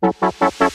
Música